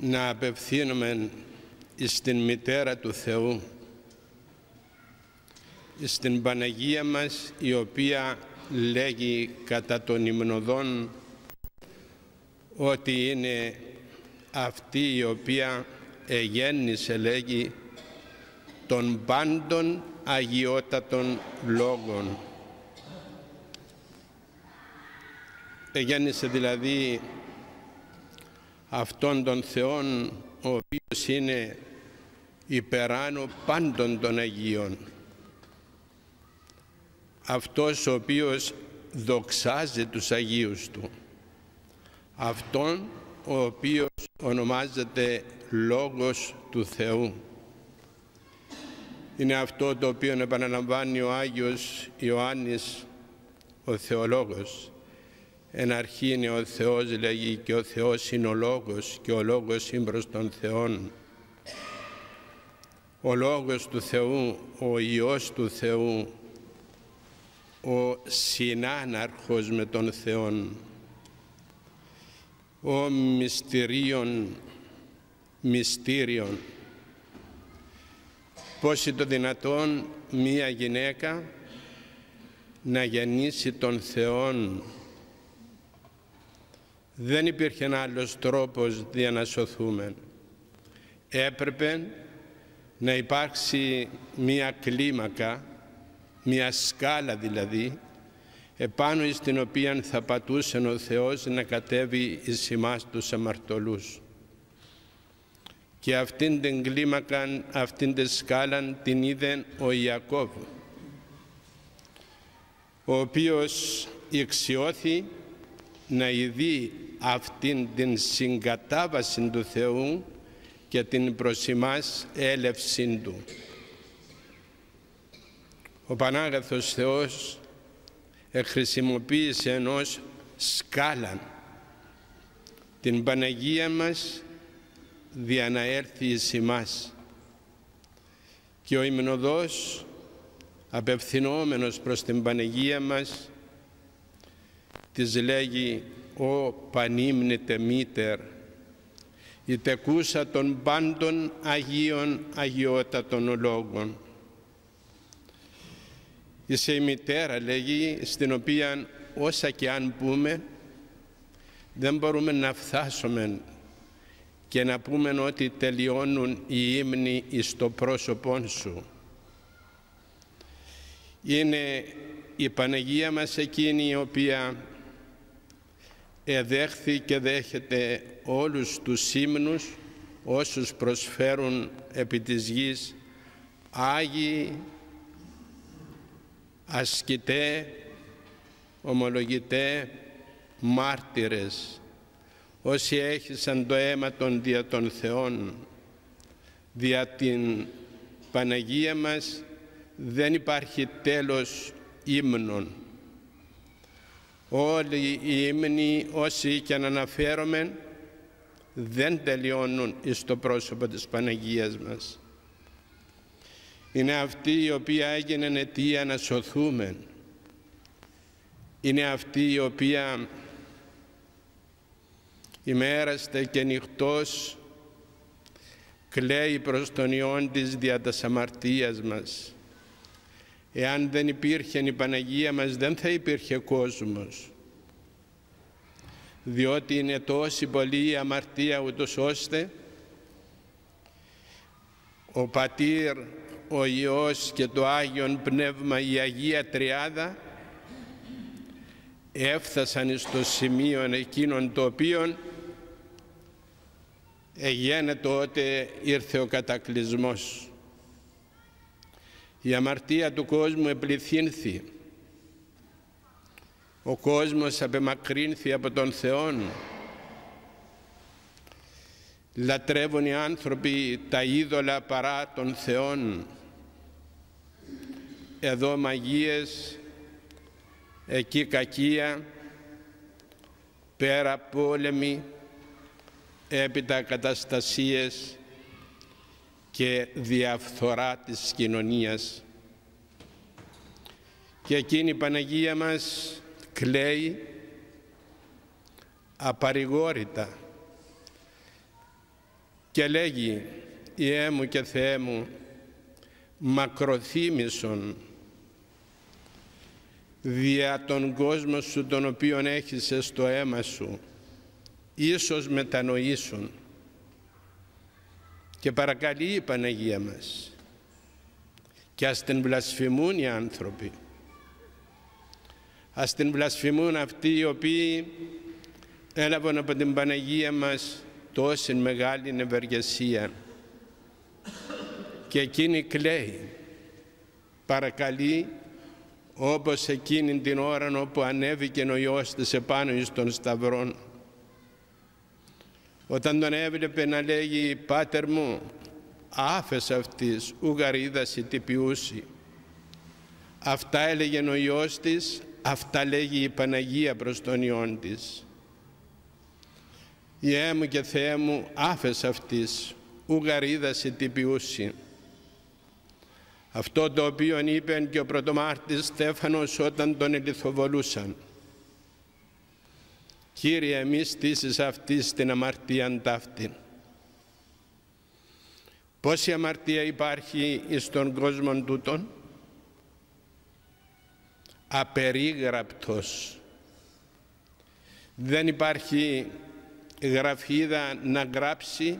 να απευθύνουμε στην Μητέρα του Θεού, στην Παναγία μας η οποία λέγει κατά των υμνοδών ότι είναι αυτή η οποία εγέννησε λέγει των πάντων αγιότατων λόγων. Εγέννησε δηλαδή αυτόν τον Θεόν ο οποίος είναι υπεράνω πάντων των Αγίων. Αυτός ο οποίος δοξάζει τους Αγίους Του. Αυτόν ο οποίος ονομάζεται Λόγος του Θεού. Είναι αυτό το οποίο επαναλαμβάνει ο Άγιος Ιωάννης ο Θεολόγος. Εν αρχή είναι ο Θεός λέγει και ο Θεός είναι ο Λόγος και ο Λόγος είναι προς τον Θεόν. Ο Λόγος του Θεού, ο Υιός του Θεού, ο συνάναρχος με τον Θεόν, ο μυστηρίων μυστήριων. Πώς είναι το δυνατόν μία γυναίκα να γεννήσει τον Θεόν; Δεν υπήρχε άλλος τρόπος για να σωθούμε. Έπρεπε να υπάρξει μία κλίμακα, μία σκάλα δηλαδή, επάνω στην οποία θα πατούσε ο Θεός να κατέβει εις εμάς τους αμαρτωλούς και αυτήν την κλίμακα, αυτήν την σκάλα την είδε ο Ιακώβ ο οποίος εξιώθη να ειδεί αυτήν την συγκατάβαση του Θεού και την προσιμάς έλευσή Του. Ο Πανάγαθος Θεός χρησιμοποίησε ενός σκάλα την Παναγία μας δια να έρθει εις εμάς. Και ο υμνοδός απευθυνόμενος προς την Παναγία μας της λέγει «Ο πανύμνητε μήτερ, η τεκούσα των πάντων Αγίων Αγιότατων Λόγων». Είσαι η μητέρα λέγει στην οποία όσα και αν πούμε δεν μπορούμε να φτάσουμε και να πούμε ότι τελειώνουν οι ύμνοι εις το πρόσωπό σου. Είναι η Παναγία μας εκείνη η οποία εδέχθη και δέχεται όλους τους ύμνους όσους προσφέρουν επί της γης Άγιοι, ασκητέ, ομολογητέ, μάρτυρες όσοι έχησαν το αίμα των δια των Θεών δια την Παναγία μας δεν υπάρχει τέλος ύμνων όλοι οι ύμνοι όσοι και να αναφέρομαι δεν τελειώνουν εις το πρόσωπο της Παναγίας μας είναι αυτή η οποία έγινε αιτία να σωθούμε είναι αυτή η οποία ημέραστε και νυχτός κλαίει προς τον Υιόν της δια τας αμαρτίας μας. Εάν δεν υπήρχε η Παναγία μας δεν θα υπήρχε κόσμος. Διότι είναι τόση πολύ η αμαρτία ούτως ώστε ο Πατήρ, ο Υιός και το Άγιον Πνεύμα, η Αγία Τριάδα έφτασαν στο σημείο εκείνον το οποίο εγένε τότε ήρθε ο κατακλυσμός. Η αμαρτία του κόσμου επληθύνθη. Ο κόσμος απεμακρύνθη από τον Θεό. Λατρεύουν οι άνθρωποι τα είδωλα παρά των Θεών. Εδώ μαγείες, εκεί κακία, πέρα πόλεμοι, έπειτα καταστασίες και διαφθορά της κοινωνίας. Και εκείνη η Παναγία μας κλαίει απαρηγόρητα και λέγει «Ιέ μου και Θεέ μου, μακροθύμησον δια τον κόσμο σου τον οποίον έχεις στο αίμα σου, ίσως μετανοήσουν». Και παρακαλεί η Παναγία μας. Και ας την βλασφημούν οι άνθρωποι. Ας την βλασφημούν αυτοί οι οποίοι έλαβαν από την Παναγία μας τόση μεγάλη ευεργεσία. Και εκείνη κλαίει. Παρακαλεί όπως εκείνη την ώρα όπου ανέβηκε ο Υιός της επάνω εις τον Σταυρόν όταν τον έβλεπε να λέγει «Πάτερ μου, άφες αυτής, ουγαρίδαση τι ποιούσι». Αυτά έλεγε ο Υιός της, αυτά λέγει η Παναγία προς τον Υιόν της. «Ιέ μου και Θεέ μου, άφες αυτής, ουγαρίδαση τι ποιούσι». Αυτό το οποίο είπε και ο πρωτομάρτης Στέφανος όταν τον ελιθοβολούσαν. Κύριε μη στήσεις αυτής στην αμαρτία ταύτη. Πόση αμαρτία υπάρχει στον κόσμο τούτον; Απερίγραπτος. Δεν υπάρχει γραφίδα να γράψει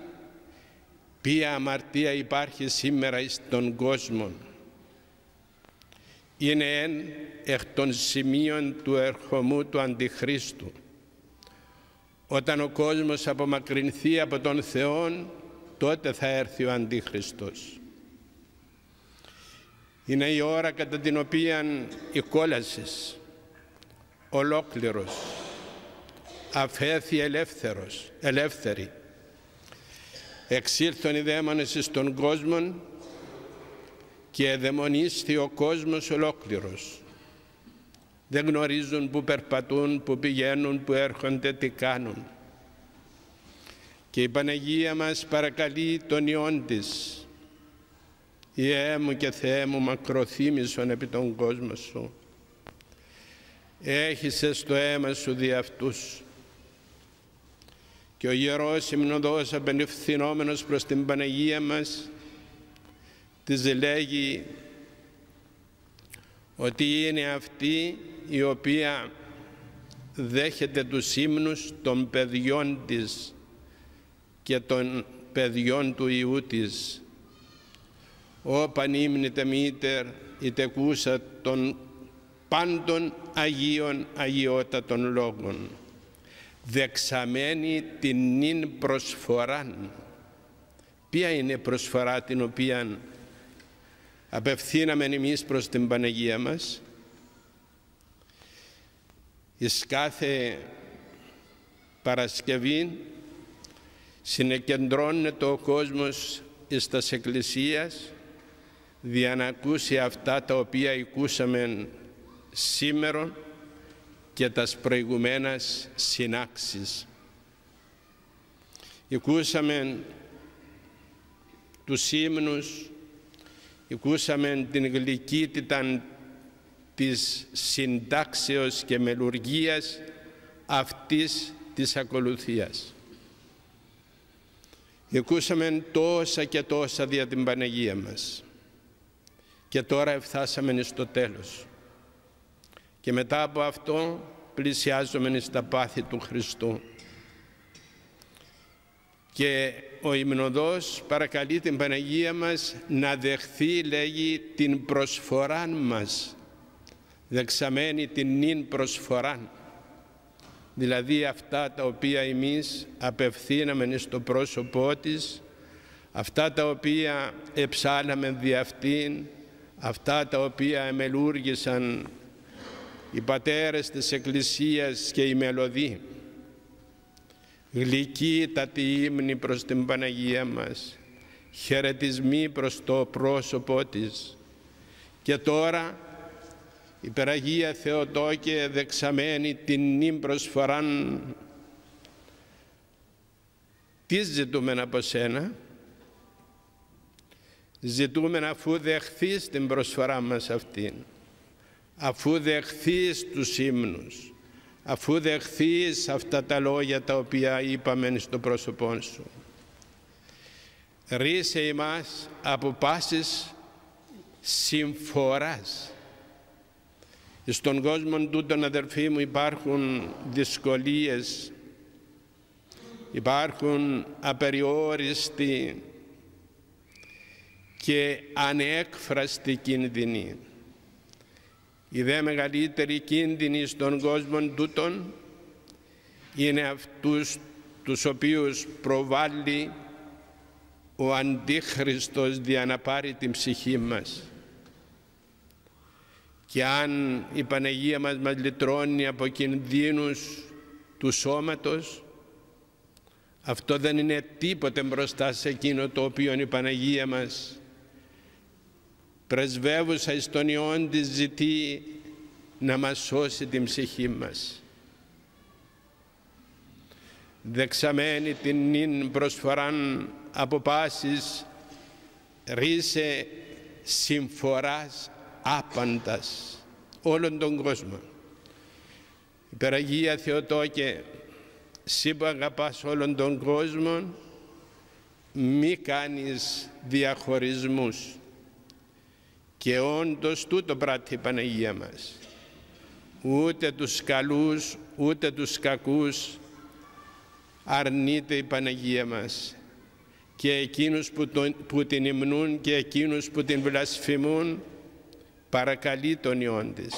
ποια αμαρτία υπάρχει σήμερα στον κόσμο. Είναι εν εκ των σημείων του ερχομού του Αντιχρίστου. Όταν ο κόσμος απομακρυνθεί από τον Θεό, τότε θα έρθει ο Αντίχριστος. Είναι η ώρα κατά την οποία η κόλασης ολόκληρος αφέθη ελεύθερος, ελεύθερη. Εξήλθον οι δαίμονες στον κόσμο και δαιμονίσθη ο κόσμος ολόκληρος. Δεν γνωρίζουν που περπατούν, που πηγαίνουν, που έρχονται, τι κάνουν. Και η Παναγία μας παρακαλεί τον Υιόν της. Ιέ μου και Θεέ μου μακροθύμησον επί τον κόσμο σου. Έχισε στο αίμα σου δι' αυτούς. Και ο Ιερός Υμνοδός απενευθυνόμενος προς την Παναγία μας της λέγει ότι είναι αυτή η οποία δέχεται τους ύμνους των παιδιών της και των παιδιών του Ιού της. Ω πανύμνητε μήτερ η τεκούσα των πάντων Αγίων Αγιότατων Λόγων δεξαμένη την νυν προσφοράν. Ποια είναι η προσφορά την οποία απευθύναμε εμείς προς την Παναγία μας εις κάθε Παρασκευή συνεκεντρώνεται ο κόσμος εις τας Εκκλησίας για να ακούσει αυτά τα οποία ακούσαμε σήμερα και τας προηγουμένας συνάξεις. Ακούσαμε τους ύμνους, ακούσαμε την γλυκύτητα της συντάξεως και μελουργίας αυτής της ακολουθίας. Εκούσαμε τόσα και τόσα δια την Παναγία μας και τώρα εφτάσαμε στο τέλος. Και μετά από αυτό πλησιάζουμε στα πάθη του Χριστού. Και ο Υμνοδός παρακαλεί την Παναγία μας να δεχθεί, λέγει, την προσφορά μας. Δεξαμένη την νυν προσφορά δηλαδή αυτά τα οποία εμείς απευθύναμε στο πρόσωπό της αυτά τα οποία εψάλαμε δι' αυτήν αυτά τα οποία εμελούργησαν οι πατέρες της Εκκλησίας και η μελωδή γλυκή τα ύμνη προς την Παναγία μας χαιρετισμοί προς το πρόσωπό της. Και τώρα υπεραγία Θεοτόκε δεξαμένη την νυν προσφοράν τι ζητούμε από σένα; Ζητούμε αφού δεχθείς την προσφορά μας αυτήν αφού δεχθείς τους ύμνους αφού δεχθείς αυτά τα λόγια τα οποία είπαμε στο πρόσωπό σου ρίσε ημάς από πάσης συμφοράς. Στον κόσμο τούτον αδερφοί μου υπάρχουν δυσκολίες, υπάρχουν απεριόριστοι και ανέκφραστη κίνδυνη. Η δε μεγαλύτερη κίνδυνη στον κόσμο τούτον είναι αυτούς τους οποίους προβάλλει ο Αντίχριστος για να πάρει την ψυχή μας. Και αν η Παναγία μας μας λυτρώνει από κινδύνους του σώματος, αυτό δεν είναι τίποτε μπροστά σε εκείνο το οποίο η Παναγία μας πρεσβεύουσα εις τον Υιόν της ζητεί να μας σώσει την ψυχή μας. Δεξαμένη την νυν προσφοράν από πάσης ρίσε συμφοράς άπαντας όλων των κόσμων. Υπεραγία Θεοτόκε, εσύ που αγαπάς όλων των κόσμων, μη κάνεις διαχωρισμούς. Και όντως τούτο πράττει η Παναγία μας. Ούτε τους καλούς, ούτε τους κακούς αρνείται η Παναγία μας. Και εκείνους που, τον, που την υμνούν και εκείνους που την βλασφημούν παρακαλεί τον Υιόν της.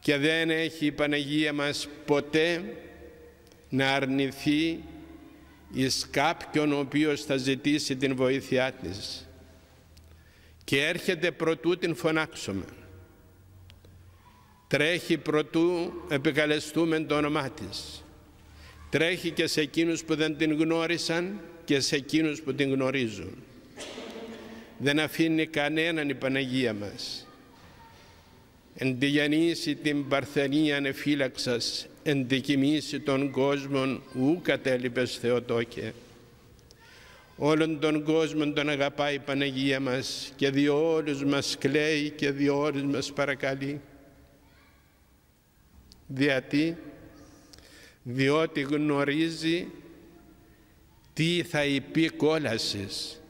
Και δεν έχει η Παναγία μας ποτέ να αρνηθεί εις κάποιον ο οποίος θα ζητήσει την βοήθειά της και έρχεται προτού την φωνάξουμε. Τρέχει προτού επικαλεστούμε το όνομά της. Τρέχει και σε εκείνους που δεν την γνώρισαν και σε εκείνους που την γνωρίζουν. Δεν αφήνει κανέναν η Παναγία μας. Εν τη γεννήσει την παρθενία ανεφύλαξας, εν τη κοιμήσει των κόσμων ου κατέλειπες Θεοτόκε. Όλον τον κόσμο τον αγαπάει η Παναγία μας και δυο όλους μας κλαίει και δυο όλους μας παρακαλεί. Γιατί, διότι γνωρίζει τι θα υπεί κόλασης.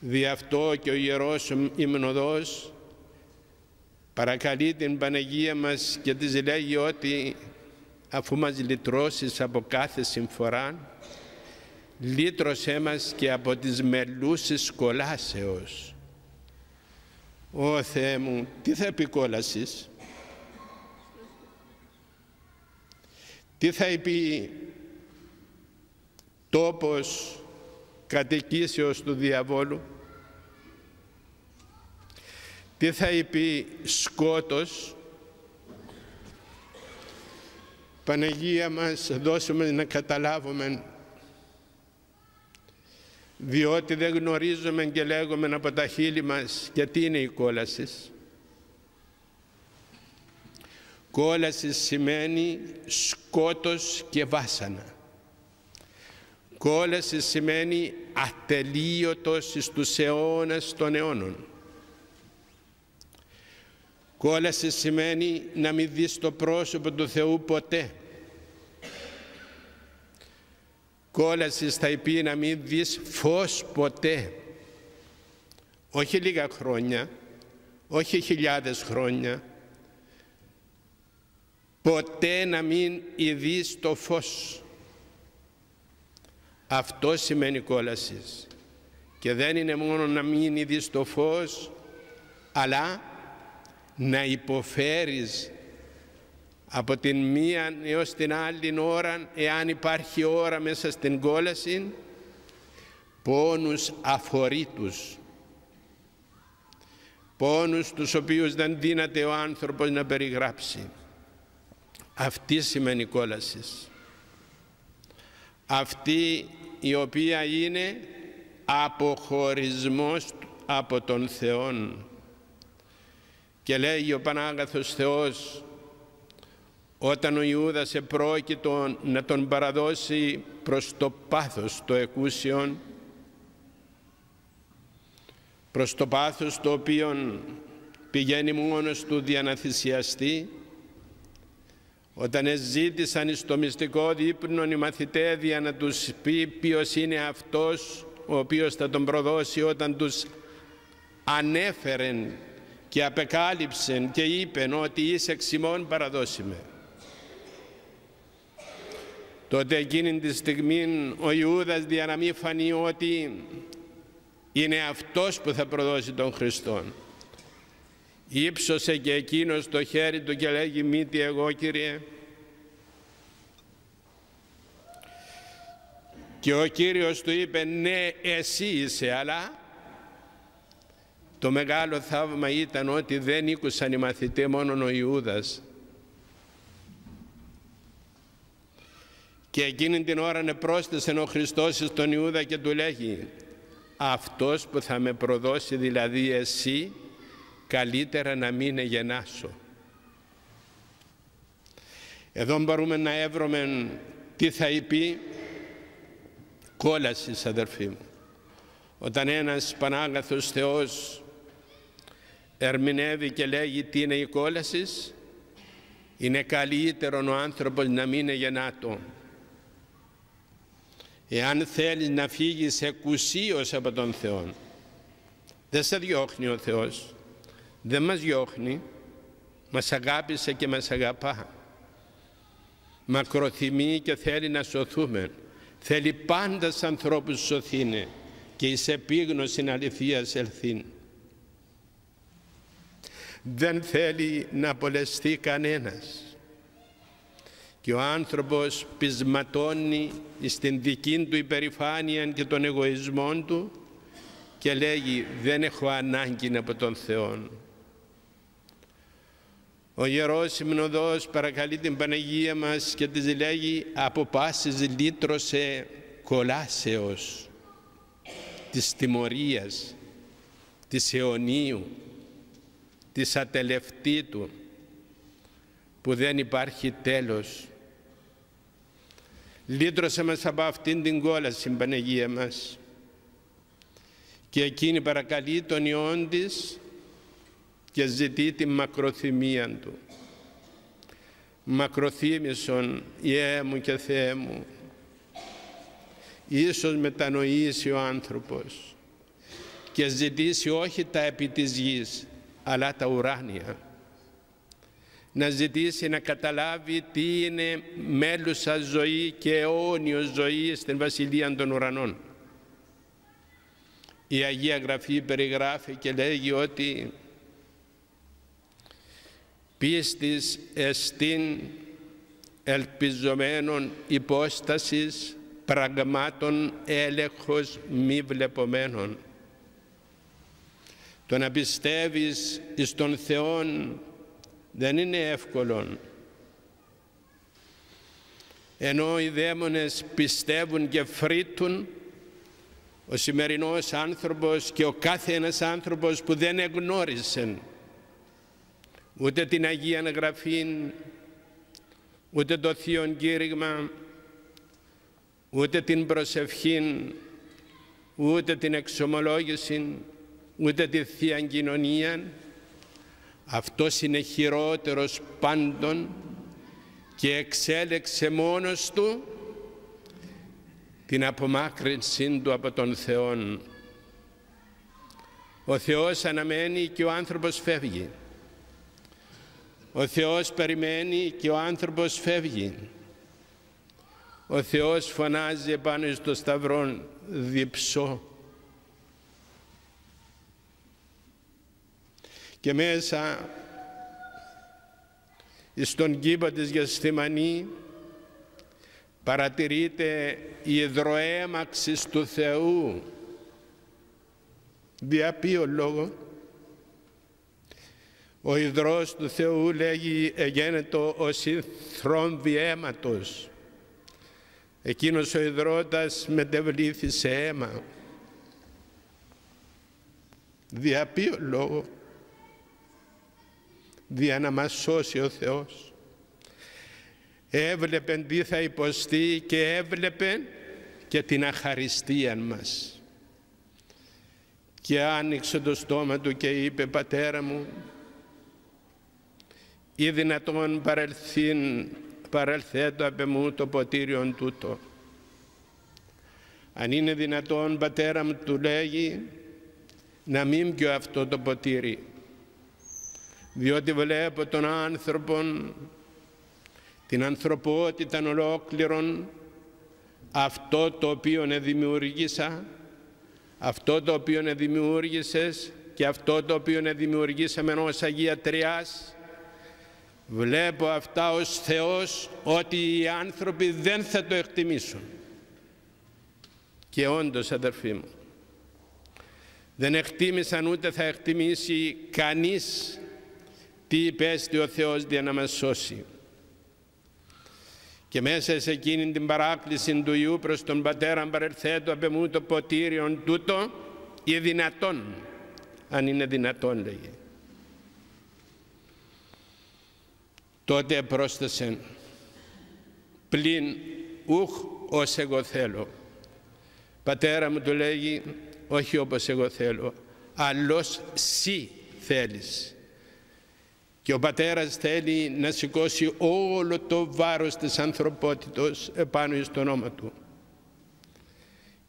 Δι' αυτό και ο Ιερός Υμνοδός παρακαλεί την Παναγία μας και της λέγει ότι αφού μας λυτρώσεις από κάθε συμφορά λύτρωσέ μας και από τις μελούσες κολάσεως. Ω Θεέ μου, τι θα πει κόλασης. Τι θα πει τόπος κατοικήσεως του διαβόλου; Τι θα πει σκότος; Παναγία μας δώσουμε να καταλάβουμε διότι δεν γνωρίζουμε και λέγουμε από τα χείλη μας γιατί είναι η κόλασης; Κόλασης σημαίνει σκότος και βάσανα. Κόλασης σημαίνει ατελείωτος στους αιώνες των αιώνων. Κόλασης σημαίνει να μην δεις το πρόσωπο του Θεού ποτέ. Κόλασης θα πει να μην δεις φως ποτέ. Όχι λίγα χρόνια, όχι χιλιάδες χρόνια. Ποτέ να μην ειδείς το φως. Αυτό σημαίνει κόλασης. Και δεν είναι μόνο να μην ειδείς το φως, αλλά να υποφέρεις από την μία έως την άλλη ώρα, εάν υπάρχει ώρα μέσα στην κόλαση, πόνους αφορήτους. Πόνους τους οποίους δεν δύναται ο άνθρωπος να περιγράψει. Αυτή σημαίνει κόλασης. Αυτή η οποία είναι αποχωρισμός από τον Θεόν. Και λέει ο Πανάγαθος Θεός όταν ο Ιούδας επρόκειτο να τον παραδώσει προς το πάθος το εκούσιον, προς το πάθος το οποίο πηγαίνει μόνος του για να θυσιαστεί, όταν ζήτησαν στο μυστικό δείπνο οι μαθητέδια να τους πει ποιος είναι αυτός ο οποίος θα τον προδώσει όταν τους ανέφερε και απεκάλυψε και είπε ότι είσαι εξημών παραδώσιμε. Τότε εκείνη της στιγμή ο Ιούδας για να μην φανεί ότι είναι αυτός που θα προδώσει τον Χριστό. Ήψωσε και εκείνος το χέρι του και λέγει μήτι εγώ Κύριε. Και ο Κύριος του είπε ναι εσύ είσαι αλλά το μεγάλο θαύμα ήταν ότι δεν ήκουσαν οι μαθητές μόνο ο Ιούδας. Και εκείνη την ώρα πρόσθεσε ο Χριστός στον Ιούδα και του λέγει αυτός που θα με προδώσει δηλαδή εσύ καλύτερα να μην γεννάσω. Εδώ μπορούμε να έβρωμε τι θα είπε κόλασης αδερφοί μου. Όταν ένας Πανάγαθος Θεός ερμηνεύει και λέγει τι είναι η κόλασης, είναι καλύτερο ο άνθρωπος να μην είναι γεννάτο. Εάν θέλεις να φύγεις εκουσίως από τον Θεό, δεν σε διώχνει ο Θεός, δεν μας διώχνει, μας αγάπησε και μας αγαπά. Μακροθυμεί και θέλει να σωθούμε. Θέλει πάντα στους ανθρώπους σωθήνε και εις επίγνωση αληθείας ελθύν. Δεν θέλει να απολεστεί κανένας. Και ο άνθρωπος πεισματώνει στην δική του υπερηφάνεια και τον εγωισμό του και λέγει δεν έχω ανάγκη από τον Θεό. Ο Ιερός Συμνοδός παρακαλεί την Παναγία μας και της λέγει από πάσης λύτρωσε κολάσεως της τιμωρίας, της αιωνίου, της ατελευτήτου που δεν υπάρχει τέλος. Λύτρωσε μας από αυτήν την κόλαση Παναγία μας και εκείνη παρακαλεί τον Υιόν της και ζητεί την μακροθυμία του. Μακροθύμησον, Ιέ μου και Θεέ μου, ίσως μετανοήσει ο άνθρωπος και ζητήσει όχι τα επί της γης, αλλά τα ουράνια. Να ζητήσει να καταλάβει τι είναι μέλουσα ζωή και αιώνιο ζωή στην Βασιλεία των Ουρανών. Η Αγία Γραφή περιγράφει και λέγει ότι πίστης εστίν ελπιζομένων υπόστασης πραγμάτων έλεγχος μη βλεπομένων. Το να πιστεύεις εις τον Θεόν δεν είναι εύκολο. Ενώ οι δαίμονες πιστεύουν και φρύτουν, ο σημερινός άνθρωπος και ο κάθε ένας άνθρωπος που δεν εγνώρισε ούτε την Αγία Γραφή, ούτε το Θείο Κήρυγμα, ούτε την προσευχή, ούτε την εξομολόγηση, ούτε τη Θεία Κοινωνία. Αυτός είναι χειρότερος πάντων και εξέλεξε μόνος του την απομάκρυνσή του από τον Θεό. Ο Θεός αναμένει και ο άνθρωπος φεύγει. Ο Θεός περιμένει και ο άνθρωπος φεύγει. Ο Θεός φωνάζει επάνω στο σταυρό διψώ. Και μέσα στον κήπο της Γεσθημανή παρατηρείται η υδροέμαξη του Θεού. Δια ποιο λόγο; Ο υδρός του Θεού λέγει εγένετο ο συνθρόμβι αίματος. Εκείνος ο υδρότας μετεβλήθη σε αίμα. Δια ποιο λόγο; Δια να μας σώσει ο Θεός. Έβλεπε τι θα υποστεί και έβλεπε και την αχαριστία μας. Και άνοιξε το στόμα του και είπε «Πατέρα μου, ή δυνατόν παρελθύν, παρελθέτω απ' μου το ποτήριον τούτο. Αν είναι δυνατόν, πατέρα μου του λέγει, να μην πιω αυτό το ποτήρι, διότι βλέπω τον άνθρωπον, την ανθρωπότητα ολόκληρον, αυτό το οποίο δημιουργήσα, αυτό το οποίο δημιούργησες και αυτό το οποίο δημιουργήσαμε ως Αγία Τριάς, βλέπω αυτά ως Θεός ότι οι άνθρωποι δεν θα το εκτιμήσουν. Και όντως αδερφοί μου, δεν εκτίμησαν ούτε θα εκτιμήσει κανείς τι υπέστη ο Θεός για να μας σώσει. Και μέσα σε εκείνη την παράκληση του Ιού προς τον Πατέρα παρελθέτω απ' μου το ποτήριον τούτο ή δυνατόν, αν είναι δυνατόν λέγει. Τότε πρόσθεσε πλην ουχ ως εγώ θέλω. Πατέρα μου του λέγει όχι όπως εγώ θέλω, αλλός σύ θέλεις. Και ο πατέρας θέλει να σηκώσει όλο το βάρος της ανθρωπότητος επάνω στο όνομα του.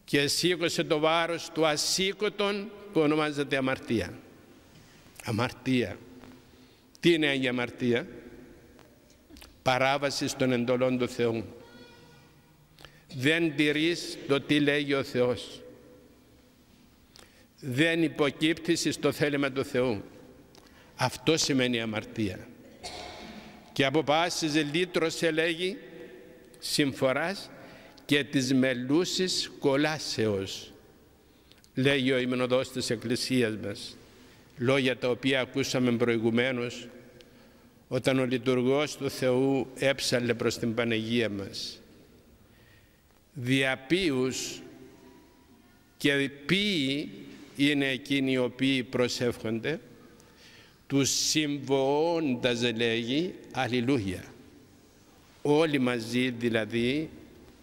Και σήκωσε το βάρος του ασήκωτον που ονομάζεται αμαρτία. Αμαρτία. Τι είναι η αμαρτία; Παράβαση των εντολών του Θεού. Δεν τηρείς το τι λέγει ο Θεός. Δεν υποκύπτεις στο θέλημα του Θεού αυτό σημαίνει αμαρτία. Και από πάσης λύτρωσε λέγει συμφοράς και της μελούσης κολάσεως. Λέγει ο υμνοδός της Εκκλησίας μας. Λόγια τα οποία ακούσαμε προηγουμένως όταν ο λειτουργός του Θεού έψαλε προς την Πανεγία μας. Διαπίους και ποιοι είναι εκείνοι οι οποίοι προσεύχονται τους συμβοώντας λέγει Αλληλούια. Όλοι μαζί δηλαδή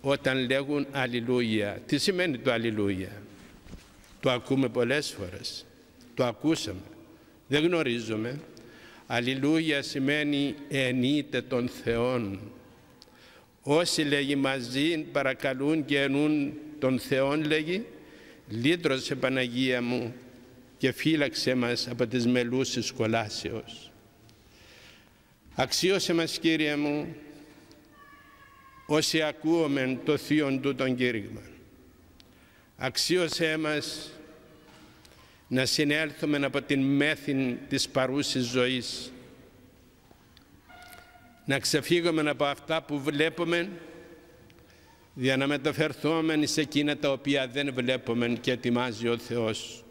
όταν λέγουν Αλληλούια. Τι σημαίνει το Αλληλούια. Το ακούμε πολλές φορές. Το ακούσαμε. Δεν γνωρίζουμε. Αλληλούια σημαίνει ενείτε των Θεών. Όσοι λέγει μαζί παρακαλούν και ενούν τον Θεόν λέγει λύτρωσε Παναγία μου και φύλαξε μας από τις μελούσεις κολάσεως. Αξίωσε μας Κύριε μου όσοι ακούουμε το θείον του τον κήρυγμα. Αξίωσέ μας να συνέλθουμε από την μέθην της παρούσης ζωής να ξεφύγουμε από αυτά που βλέπουμε για να μεταφερθούμε σε εκείνα τα οποία δεν βλέπουμε και ετοιμάζει ο Θεός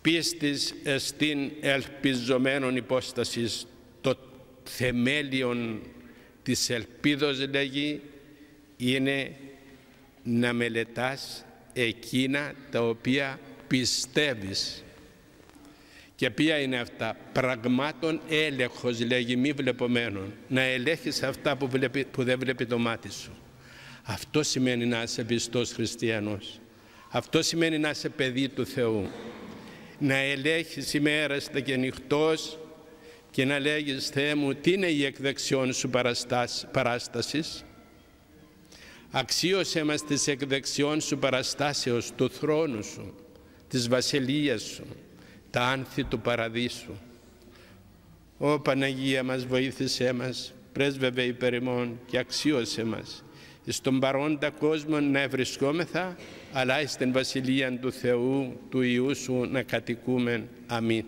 πίστης εστίν ελπιζομένων υπόστασης το θεμέλιον της ελπίδος λέγει είναι να μελετάς εκείνα τα οποία πιστεύεις. Και ποια είναι αυτά; Πραγμάτων έλεγχος λέγει μη βλεπομένων. Να ελέγχεις αυτά που, βλέπει, που δεν βλέπει το μάτι σου. Αυτό σημαίνει να είσαι πιστός χριστιανός. Αυτό σημαίνει να είσαι παιδί του Θεού να ελέγχεις ημέραστα και νυχτός και να λέγεις Θεέ μου τι είναι η εκδεξιόν σου παράστασης; Αξίωσε μας τις εκδεξιών σου παραστάσεως του θρόνου σου της βασιλείας σου τα άνθη του παραδείσου. Ω Παναγία μας βοήθησέ μας πρέσβευε υπέρ ημών και αξίωσε μας στον παρόντα κόσμο να βρισκόμεθα αλλά στην Βασιλεία του Θεού, του Ιού Σου να κατοικούμε. Αμήν.